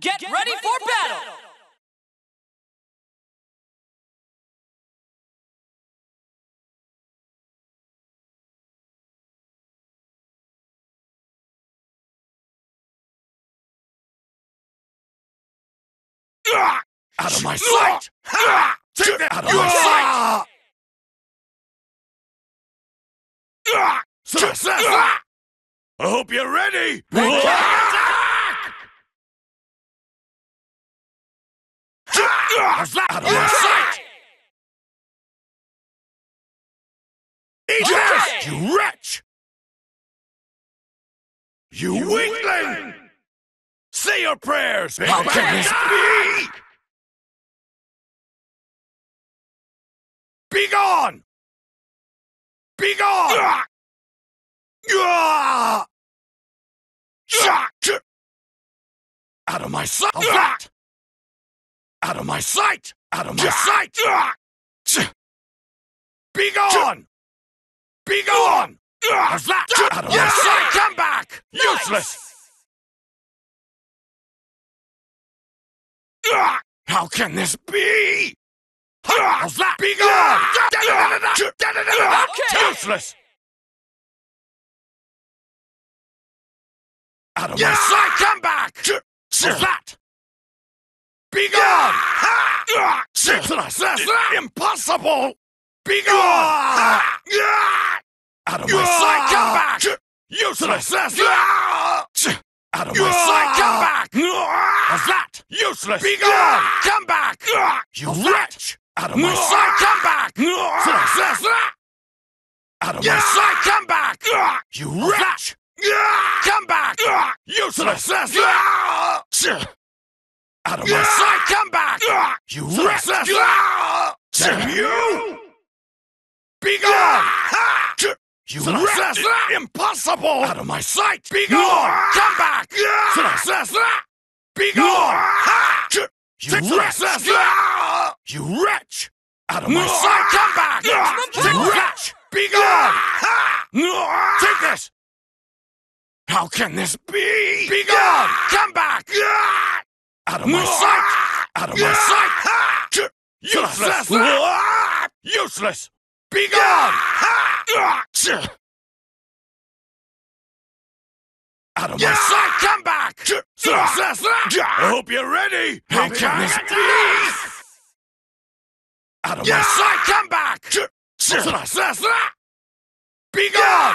Get ready for battle! Out of my sight! Take that out of my sight! Success! I hope you're ready! Eat this, you wretch! You weakling! Say your prayers! How can this be? Be gone! Be gone! Out of my sight! Out of my sight! Out of my sight! Be gone! Be gone! How's that? Out of my sight! Come back! Useless! How can this be? How's that? Be gone! Useless! Out of my sight! Come back! How's that? Be gone! Impossible! Be gone! Out of my sight! Come back! Useless! Out of my sight! Come back! How's that? Useless! Be gone! Come back! You wretch! Out of my sight! Come back! Out of my sight! Come back! You wretch! Come back! Useless! Out of my sight! Come back! You wretch! Damn you! Be gone! You wretch! Impossible! Out of my sight! Be gone! Come back! Be gone! You wretch! You wretch! Out of my sight! Come back! You wretch! Be gone! Take this! How can this be? Be gone! Come back! Out of my sight! Out of my sight! Useless! Useless! Be gone! Out of my sight! Come back! Useless! I hope you're ready! How can this be? Out of my sight! Come back! Be gone!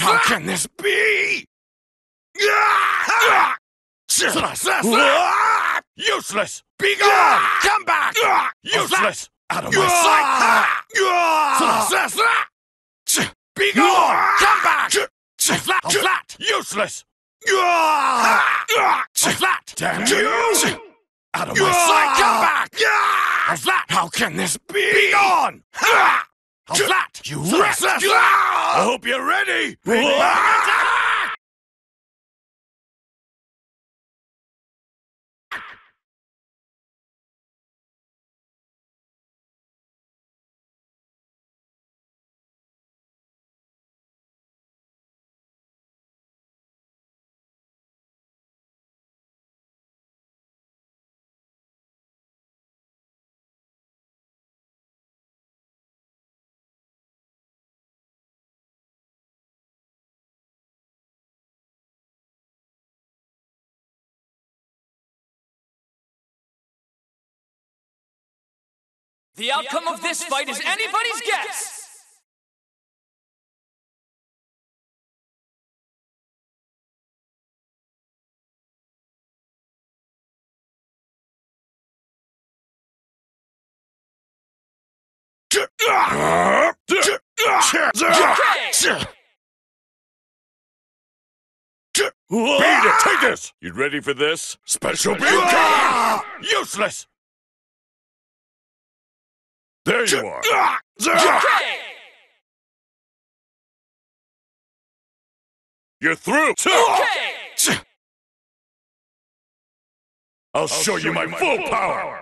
How can this be? Useless! Be gone! Come back! Useless! Out of my sight! Be gone! Come back! Flat! Useless! Flat! Damn you! Out of my sight! Come back! Flat! How can this be? Be gone! Flat! You wretch! I hope you're ready! Ah! Attack! The outcome of this fight is anybody's guess! Beat it! Take this! You ready for this? Special beam! Useless! There you are. You're through. I'll show you my full power.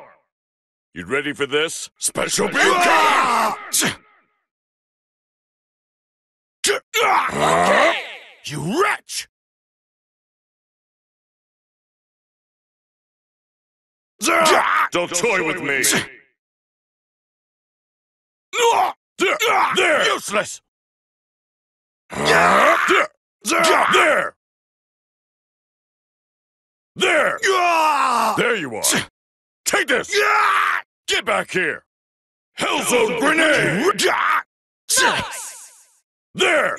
You ready for this? Special beam! You wretch! Don't toy with me. There! There! Useless! There! There! There! There you are! Take this! Get back here! Hellzone grenade! Nice! There!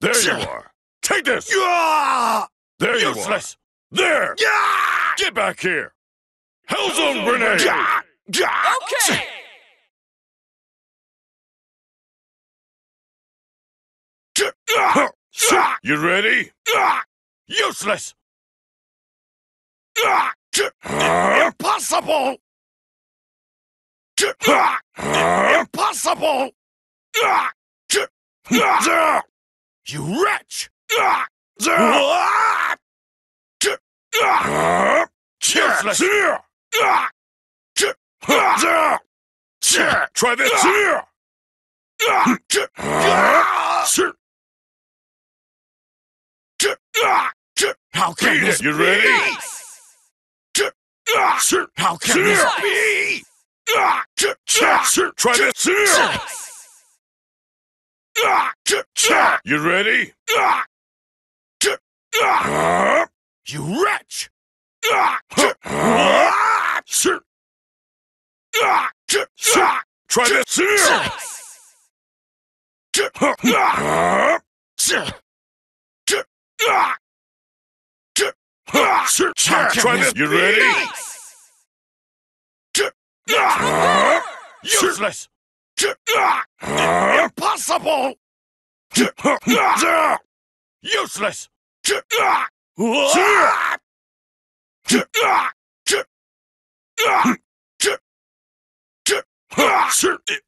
There you are! Take this! There you Useless! There! Get back here! Hellzone grenade! Okay! You ready? Useless! Impossible! Impossible! You wretch! Useless! Try this! How can this You ready? How can this be? Try this! You ready? You wretch! Try this! Try this! You ready? Useless! Impossible! Useless!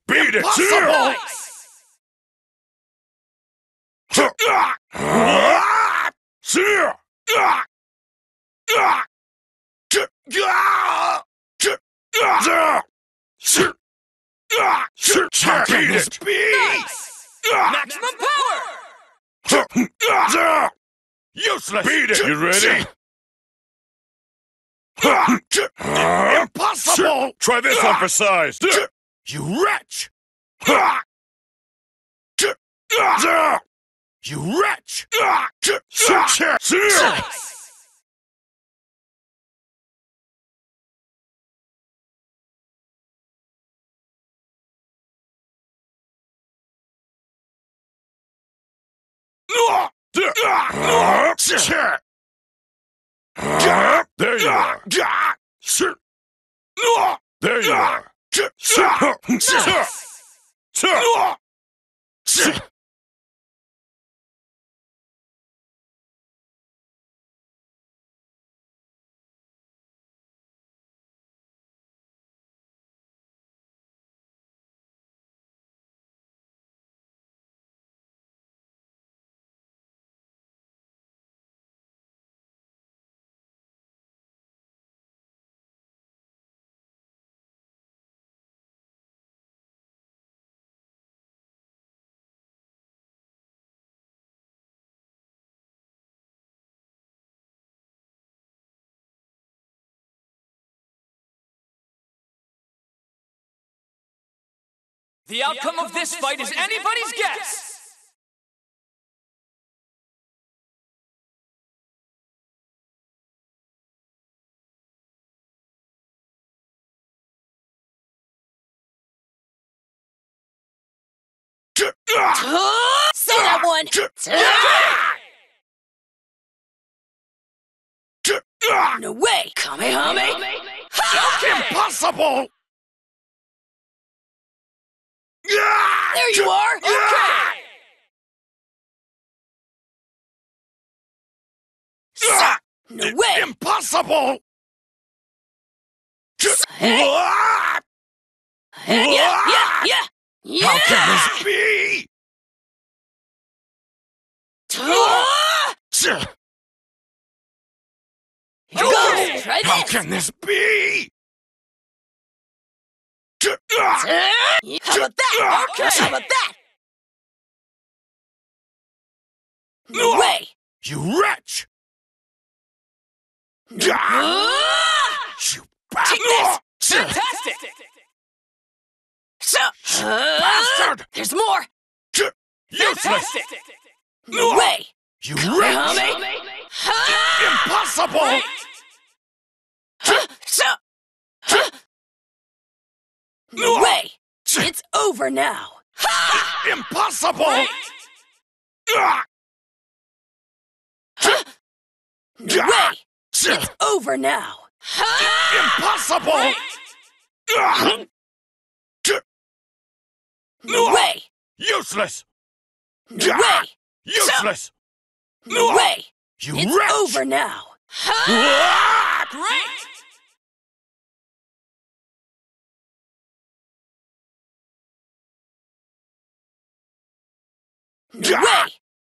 Beat it! How can this be? Maximum power! Useless! Beat it! You ready? Impossible! Try this on for size! You wretch! You wretch! There you are. There you are. The outcome of this fight is anybody's guess! Say that one. No way. Kamehame. Impossible! There you are. Okay! No way. Impossible! Hey. Yeah, yeah, yeah. Yeah. How can this be? Ah! Here goes. Try How can this be? Ah! How about that? Okay. How about that? No way. You wretch! Ah! You this! Fantastic! So, uh, Bastard! there's more. Useless! No way. You wretch! Impossible! Huh? So? No way. It's over now. Ha! Impossible! Ah! No way. It's over now. Ha! Impossible! Ah! No way. Useless! No way. Useless! No way. You It's wretch! over now. Ha! Great!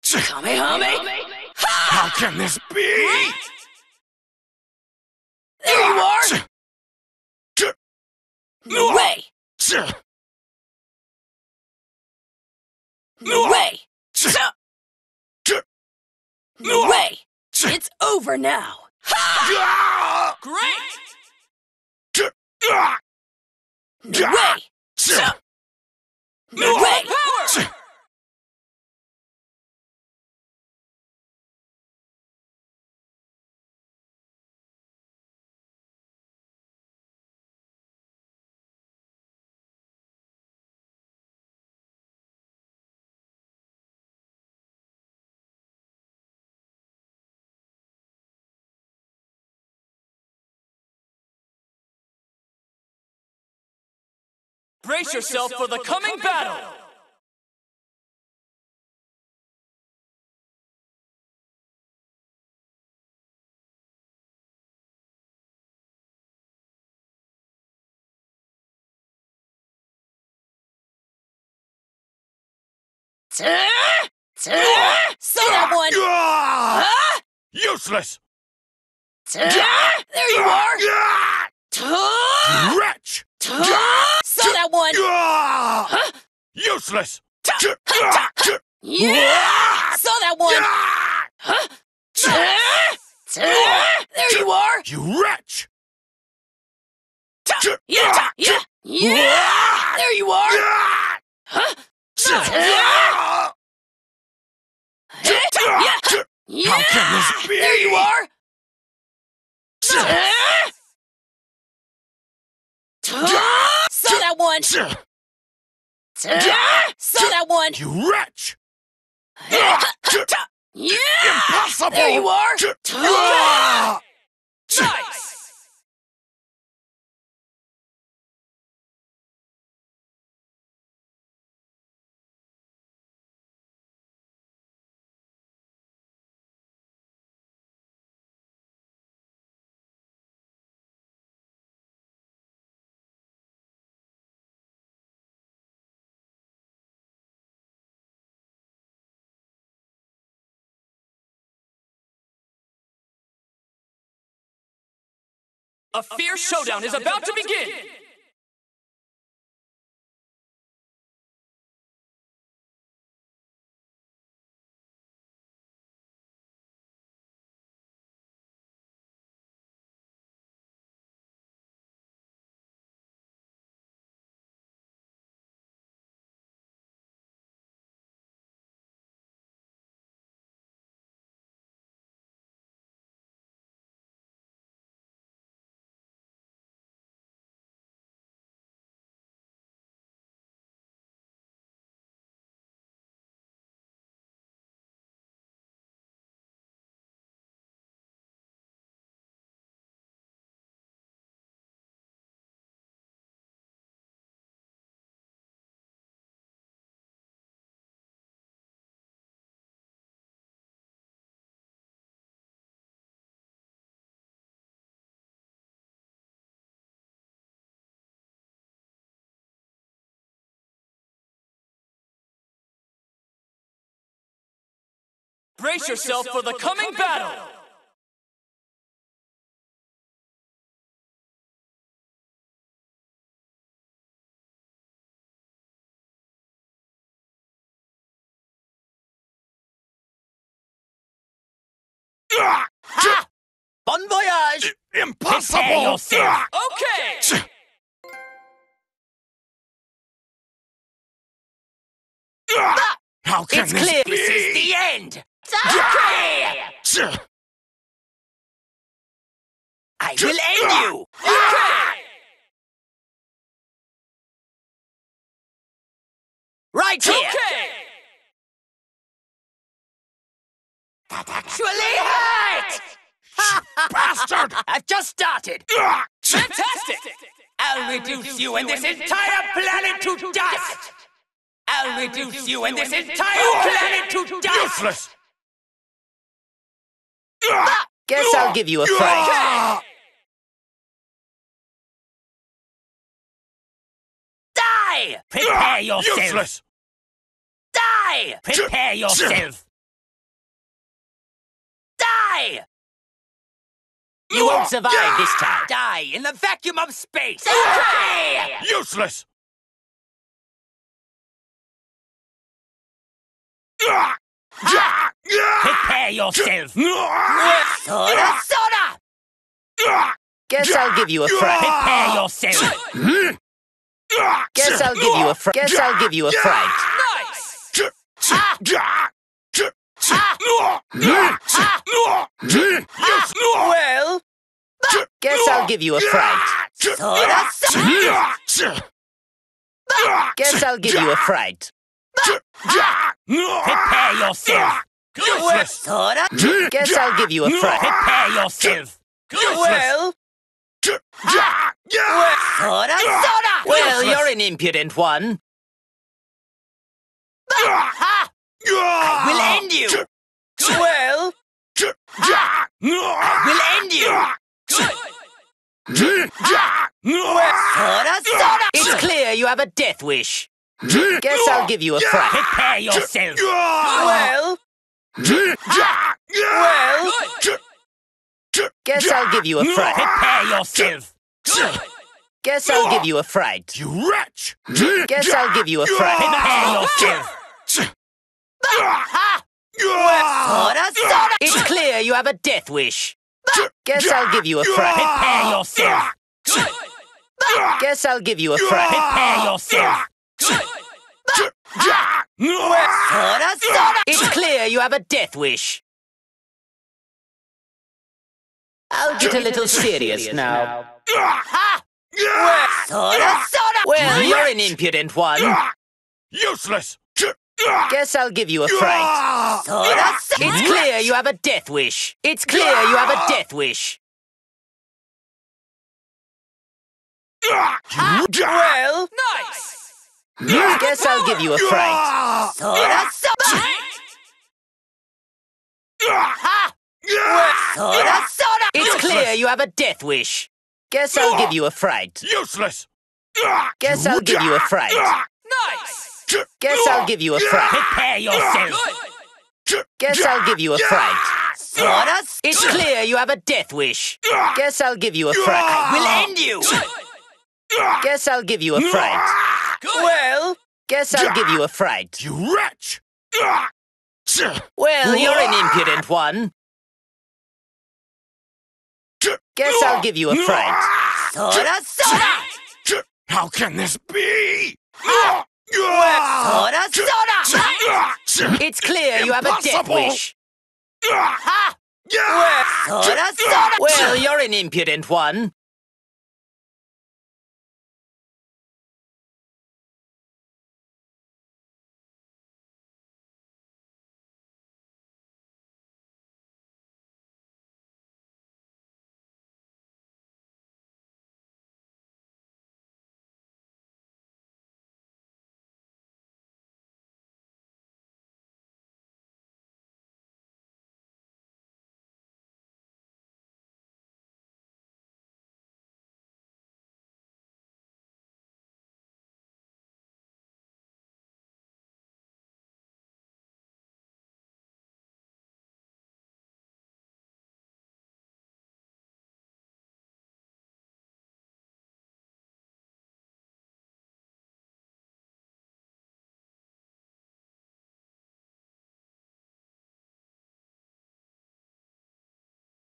Kamehameha. How can this be? There you are. No way. No way. No way. It's over now. Ha! Great! No way. No way. Power! Brace yourself for the coming battle! Tuh, tuh, Say that one. Ah! Huh? Useless! Tuh, There you are. Wretch! Say that one. Huh? Useless! Saw that one. Huh? Tuh, tuh, There you are. You wretch! Yeah. Yeah. Yeah. There you are. Huh? Yeah. Yeah. How can this be? There you are. Saw that one. Saw that one. You wretch! Yeah. Impossible! There you are. Ah! Nice! A fierce showdown is about to begin! Brace yourself for the coming battle! Ah! Bon voyage! Impossible! Prepare. Okay! Ah! How can It's this clear be? this is the end! I will end you! Right here! That actually hurt! Bastard! I've just started! Fantastic! I'll reduce you and this entire planet to dust! I'll reduce you and this entire planet to dust! Useless! Ah! Guess I'll give you a fright. Ah! Die! Prepare yourself! Useless! Die! Prepare yourself! Die! You won't survive this time. Die in the vacuum of space! Die! Useless! Prepare yourself! Soda, soda! Guess I'll give you a fright. Prepare yourself! Guess I'll give you a fright. Guess I'll give you a fright. Nice! Ah! Ah! Ah! Ah! Well, guess I'll give you a fright. Soda, soda! Guess I'll give you a fright. Ch-! Prepare yourself! Useless! Soda? Guess I'll give you a fright. Prepare yourself! Well, Ch-! Yeah! soda, soda! Well, you're an impudent one. Ha! Ah! Will end you. Well, ch- ah! will end you. Good! Soda, soda! It's clear you have a death wish. Guess I'll give you a fright. Prepare yourself. Well, well, guess I'll give you a fright. Prepare yourself. Guess I'll give you a fright. You wretch! Guess I'll give you a fright. Prepare yourself. Ha! Soda, soda! It's clear you have a death wish. Guess I'll give you a fright. Prepare yourself. Guess I'll give you a fright. Prepare yourself. Good! Soda, soda! It's clear you have a death wish. I'll get a little serious now. Ha! Soda, soda! Well, you're an impudent one. Useless! Guess I'll give you a fright. It's clear you have a death wish. It's clear you have a death wish. Well, Nice! Guess I'll give you a fright. Soda, soda! Ha! Soda, soda! It's clear you have a death wish. Guess I'll give you a fright. Useless! Guess I'll give you a fright. Nice! Guess I'll give you a fright. Prepare yourself. Good! Guess I'll give you a fright. Soda, it's clear you have a death wish. Guess I'll give you a fright. I will end you. Guess I'll give you a fright. Well, guess I'll give you a fright. You wretch! Well, you're an impudent one. Guess I'll give you a fright. Soda, soda! How can this be? Soda, soda! It's clear you have a death wish. Ha! Soda, soda! Well, you're an impudent one.